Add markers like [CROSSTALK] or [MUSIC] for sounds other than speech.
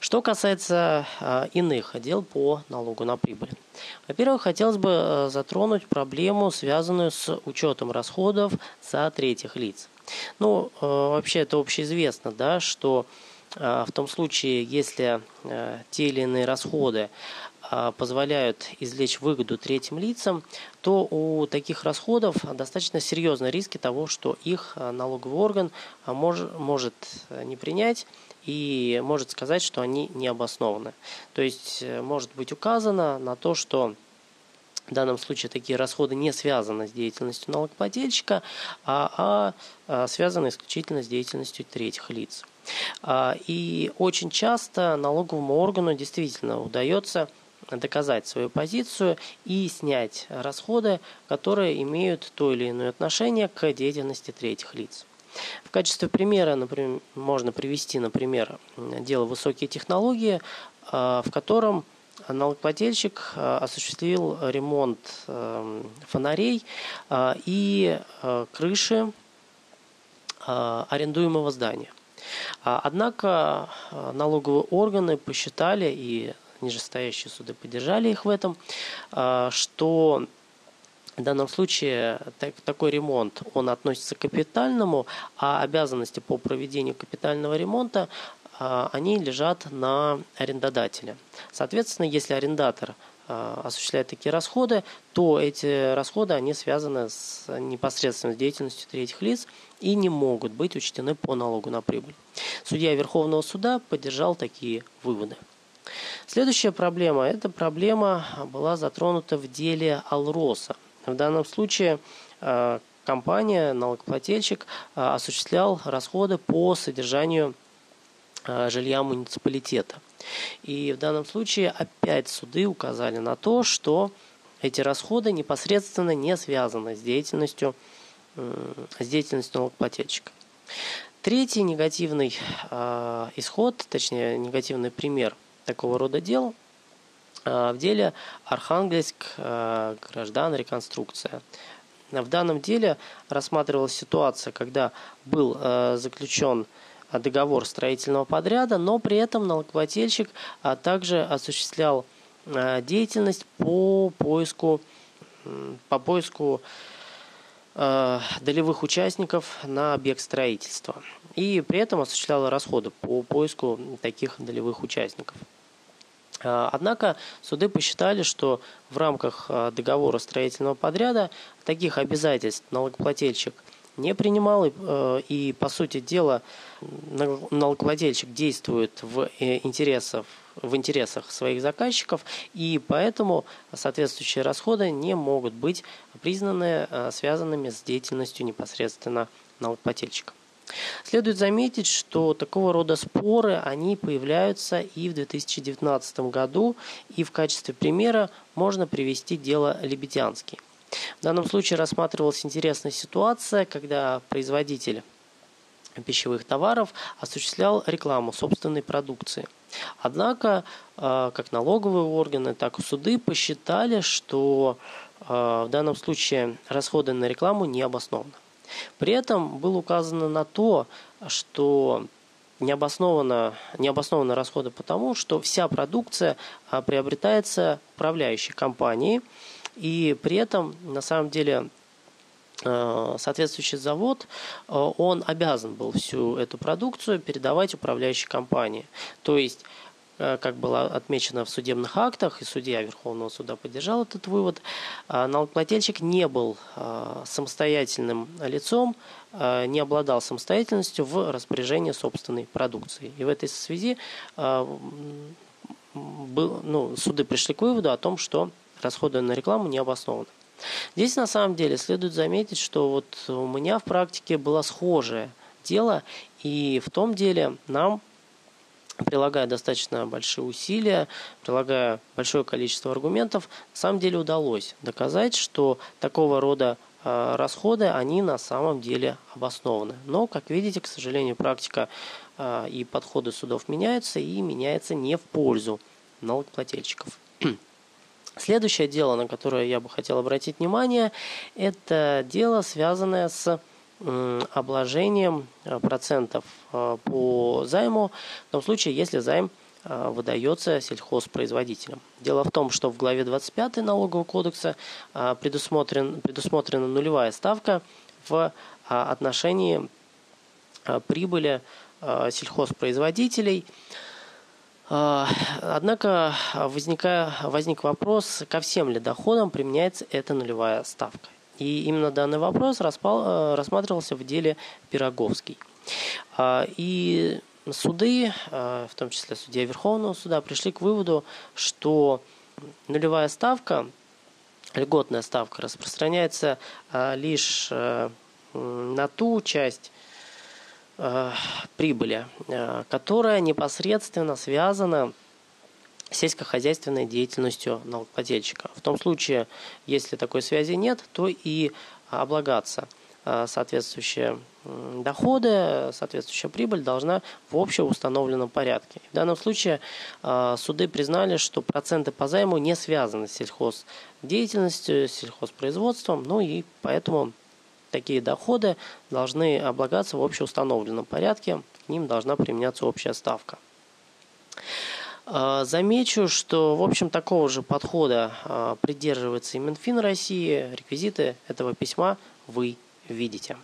Что касается э, иных дел по налогу на прибыль. Во-первых, хотелось бы э, затронуть проблему, связанную с учетом расходов за третьих лиц. Ну, э, вообще это общеизвестно, да, что в том случае, если те или иные расходы позволяют извлечь выгоду третьим лицам, то у таких расходов достаточно серьезные риски того, что их налоговый орган мож, может не принять и может сказать, что они не обоснованы. То есть э, может быть указано на то, что в данном случае такие расходы не связаны с деятельностью налогоплательщика, а, а связаны исключительно с деятельностью третьих лиц. И очень часто налоговому органу действительно удается доказать свою позицию и снять расходы, которые имеют то или иное отношение к деятельности третьих лиц. В качестве примера например, можно привести, например, дело «Высокие технологии», а, в котором налогоплательщик а, осуществил ремонт а, фонарей и крыши арендуемого здания. Однако налоговые органы посчитали и нижестоящие суды поддержали их в этом, а, что в данном случае так, такой ремонт, он относится к капитальному, а обязанности по проведению капитального ремонта, а, они лежат на арендодателе. Соответственно, если арендатор а, осуществляет такие расходы, то эти расходы, они связаны с, непосредственно с деятельностью третьих лиц и не могут быть учтены по налогу на прибыль. Судья Верховного суда поддержал такие выводы. Следующая проблема. Эта проблема была затронута в деле Алроса. В данном случае э, компания, налогоплательщик, э, осуществлял расходы по содержанию э, жилья муниципалитета. И в данном случае опять суды указали на то, что эти расходы непосредственно не связаны с деятельностью, с деятельностью налогоплательщика. Третий негативный исход, точнее негативный пример – такого рода дел. А, в деле Архангельск а, граждан реконструкция. В данном деле рассматривалась ситуация, когда был а, заключен договор строительного подряда, но при этом налогоплательщик также осуществлял деятельность по поиску, по поиску долевых участников на объект строительства. И при этом осуществлял расходы по поиску таких долевых участников. А, однако суды посчитали, что в рамках а, договора строительного подряда таких обязательств налогоплательщик не принимал, и, э, по сути дела налогоплательщик действует в, э, интересах, в интересах своих заказчиков, и поэтому соответствующие расходы не могут быть признаны э, связанными с деятельностью непосредственно налогоплательщика. Следует заметить, что такого рода споры, они появляются и в 2019 году, и в качестве примера можно привести дело Лебедянский. В данном случае рассматривалась интересная ситуация, когда производитель пищевых товаров осуществлял рекламу собственной продукции. Однако, э, как налоговые органы, так и суды посчитали, что э, в данном случае расходы на рекламу не обоснованы. При этом было указано на то, что необоснованно, необоснованно расходы потому, что вся продукция а, приобретается управляющей компанией, и при этом на самом деле а, соответствующий завод, а, он обязан был всю эту продукцию передавать управляющей компании. То есть Э, как было отмечено в судебных актах, и судья Верховного суда поддержал этот вывод, э, налогоплательщик не был э, самостоятельным лицом, не обладал самостоятельностью в распоряжении собственной продукции. И в этой связи был, ну, суды пришли к выводу о том, что расходы на рекламу не обоснованы. Здесь на самом деле следует заметить, что вот у меня в практике было схожее дело, и в том деле нам прилагая достаточно большие усилия, прилагая большое количество аргументов, на самом деле удалось доказать, что такого рода а, расходы, они на самом деле обоснованы. Но, как видите, к сожалению, практика а, и подходы судов меняются, и меняется не в пользу налогоплательщиков. [CLEARS THROAT] Следующее дело, на которое я бы хотел обратить внимание, это дело, связанное с обложением э, процентов э, по займу в том случае, если займ выдается сельхозпроизводителям. Дело в том, что в главе 25 налогового кодекса предусмотрен, предусмотрена нулевая ставка в отношении прибыли сельхозпроизводителей – однако возникая, возник вопрос, ко всем ли доходам применяется эта нулевая ставка. И именно данный вопрос распал, э, рассматривался в деле Пироговский. А, и суды, э, в том числе судья Верховного суда, пришли к выводу, что нулевая ставка, льготная ставка распространяется э, лишь на ту часть прибыли, которая непосредственно связана с сельскохозяйственной деятельностью налогоплательщика. В том случае, если такой связи нет, то и облагаться э, соответствующие доходы, соответствующая прибыль должна в общеустановленном порядке. В данном случае суды признали, что проценты по займу не связаны с сельхоздеятельностью, с сельхозпроизводством, ну и поэтому Такие доходы должны облагаться в общеустановленном порядке, к ним должна применяться общая ставка. А, замечу, что, в общем, такого же подхода а, придерживается и Минфин России. Реквизиты этого письма вы видите.